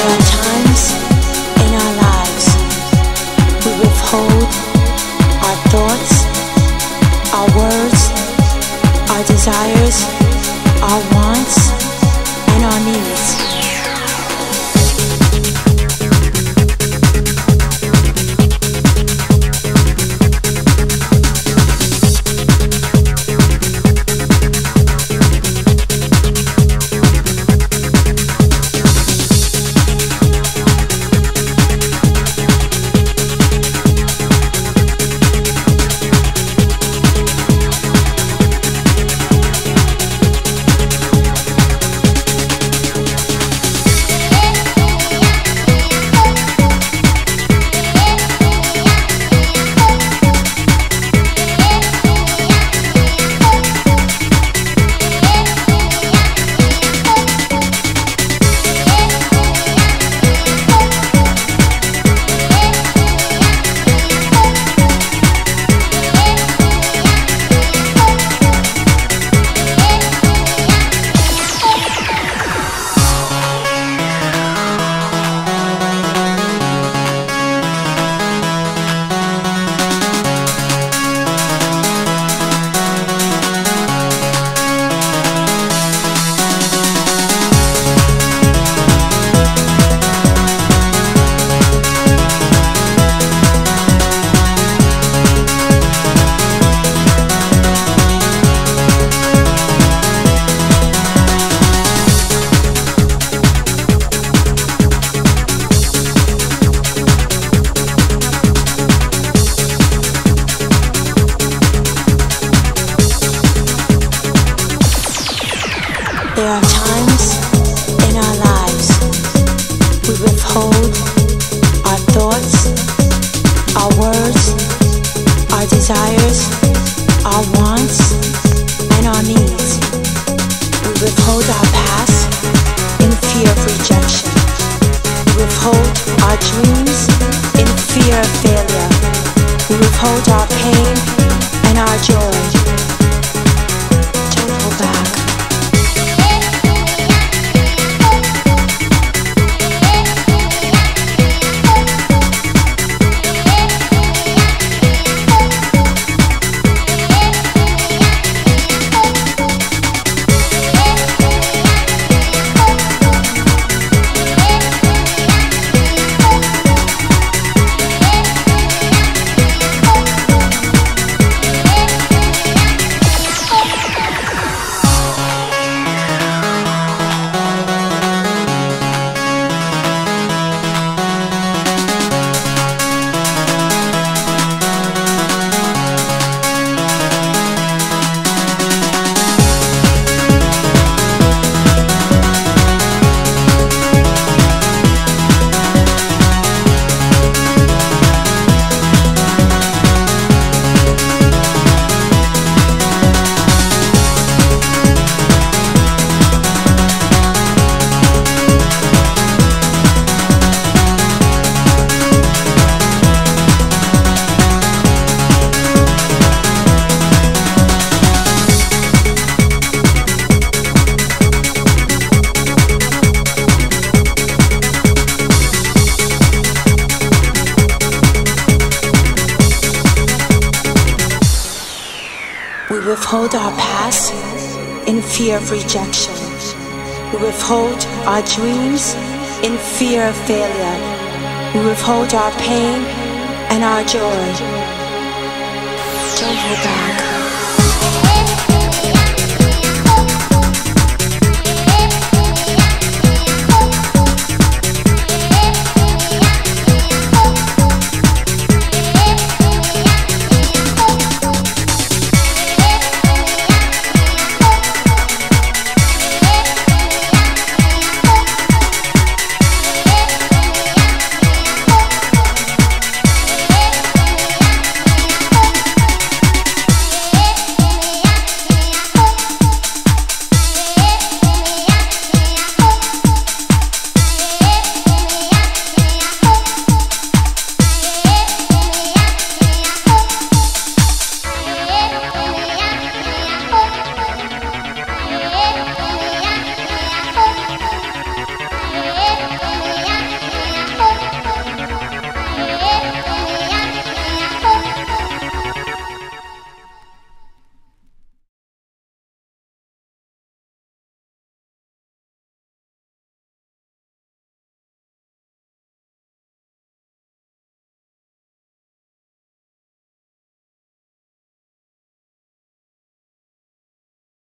are times in our lives we withhold our thoughts, our words, our desires, our wants. Withhold our thoughts, our words, our desires, our wants, and our needs. We withhold our past withhold our past in fear of rejection. We withhold our dreams in fear of failure. We withhold our pain and our joy. Don't hold back.